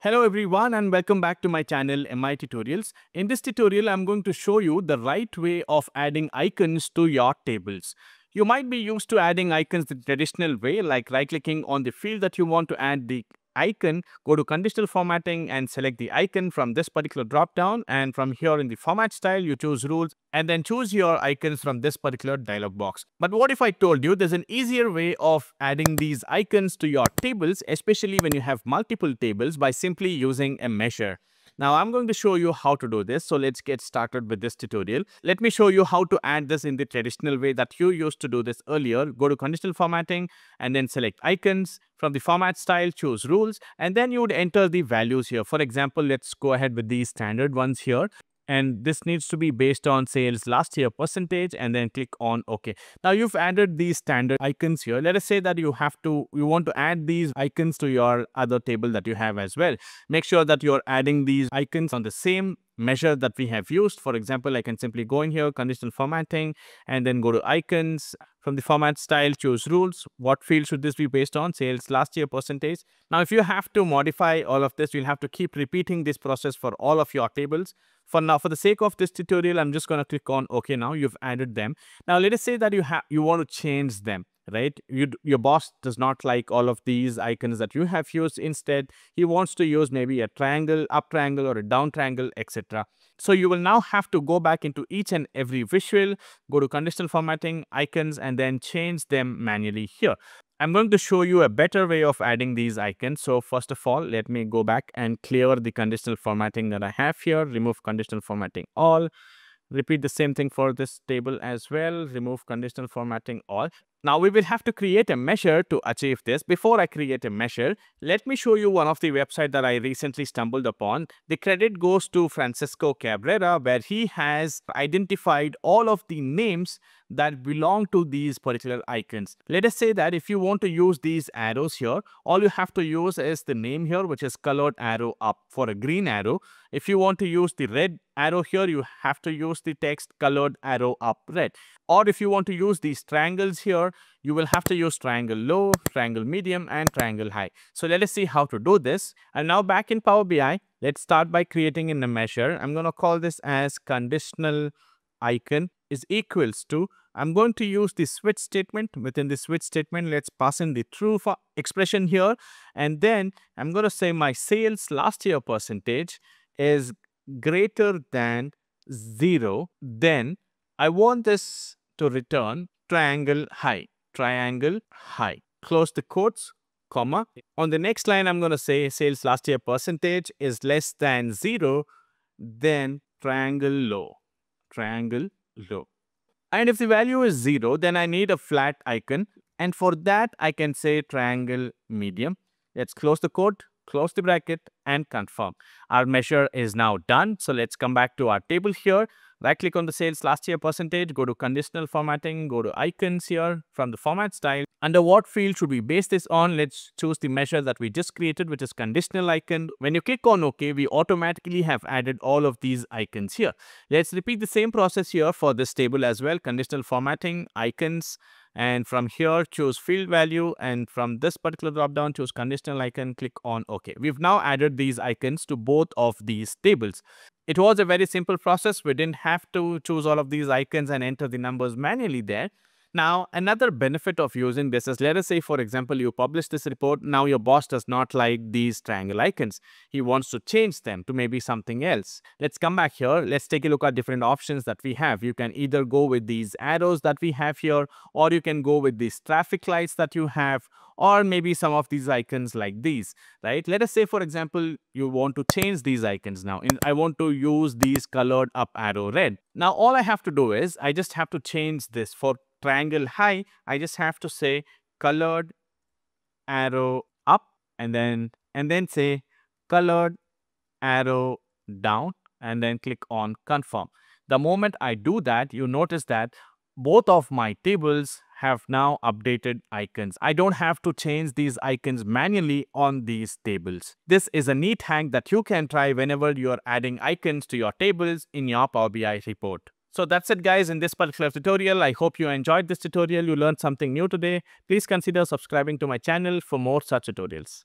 Hello everyone and welcome back to my channel MI Tutorials. In this tutorial, I'm going to show you the right way of adding icons to your tables. You might be used to adding icons the traditional way like right clicking on the field that you want to add the icon, go to conditional formatting and select the icon from this particular drop down and from here in the format style you choose rules and then choose your icons from this particular dialog box. But what if I told you there's an easier way of adding these icons to your tables especially when you have multiple tables by simply using a measure. Now I'm going to show you how to do this. So let's get started with this tutorial. Let me show you how to add this in the traditional way that you used to do this earlier. Go to conditional formatting and then select icons. From the format style, choose rules and then you would enter the values here. For example, let's go ahead with these standard ones here and this needs to be based on sales last year percentage and then click on OK. Now you've added these standard icons here. Let us say that you have to, you want to add these icons to your other table that you have as well. Make sure that you're adding these icons on the same measure that we have used. For example, I can simply go in here, conditional formatting, and then go to icons. From the format style, choose rules. What field should this be based on? Sales last year percentage. Now, if you have to modify all of this, you'll have to keep repeating this process for all of your tables. For now, for the sake of this tutorial, I'm just going to click on OK now. You've added them. Now, let us say that you have you want to change them right you your boss does not like all of these icons that you have used instead he wants to use maybe a triangle up triangle or a down triangle etc so you will now have to go back into each and every visual go to conditional formatting icons and then change them manually here I'm going to show you a better way of adding these icons. So first of all, let me go back and clear the conditional formatting that I have here. Remove conditional formatting all. Repeat the same thing for this table as well. Remove conditional formatting all. Now we will have to create a measure to achieve this. Before I create a measure, let me show you one of the website that I recently stumbled upon. The credit goes to Francisco Cabrera where he has identified all of the names that belong to these particular icons. Let us say that if you want to use these arrows here, all you have to use is the name here which is colored arrow up for a green arrow. If you want to use the red arrow here, you have to use the text colored arrow up red. Or if you want to use these triangles here, you will have to use triangle low, triangle medium, and triangle high. So let us see how to do this. And now back in Power BI, let's start by creating in a measure. I'm going to call this as conditional icon is equals to, I'm going to use the switch statement. Within the switch statement, let's pass in the true expression here. And then I'm going to say my sales last year percentage is greater than zero. Then I want this to return triangle high, triangle high. Close the quotes, comma. On the next line, I'm going to say sales last year percentage is less than zero, then triangle low, triangle low. And if the value is zero, then I need a flat icon. And for that, I can say triangle medium. Let's close the quote, close the bracket and confirm. Our measure is now done. So let's come back to our table here. Right click on the sales last year percentage, go to conditional formatting, go to icons here from the format style. Under what field should we base this on? Let's choose the measure that we just created, which is conditional icon. When you click on OK, we automatically have added all of these icons here. Let's repeat the same process here for this table as well. Conditional formatting, icons, and from here choose field value and from this particular drop down choose conditional icon click on ok we've now added these icons to both of these tables it was a very simple process. We didn't have to choose all of these icons and enter the numbers manually there now, another benefit of using this is, let us say, for example, you publish this report. Now, your boss does not like these triangle icons. He wants to change them to maybe something else. Let's come back here. Let's take a look at different options that we have. You can either go with these arrows that we have here, or you can go with these traffic lights that you have, or maybe some of these icons like these, right? Let us say, for example, you want to change these icons now. I want to use these colored up arrow red. Now, all I have to do is I just have to change this for triangle high, I just have to say colored arrow up and then and then say colored arrow down and then click on confirm. The moment I do that, you notice that both of my tables have now updated icons. I don't have to change these icons manually on these tables. This is a neat hack that you can try whenever you are adding icons to your tables in your Power BI report. So that's it guys in this particular tutorial. I hope you enjoyed this tutorial. You learned something new today. Please consider subscribing to my channel for more such tutorials.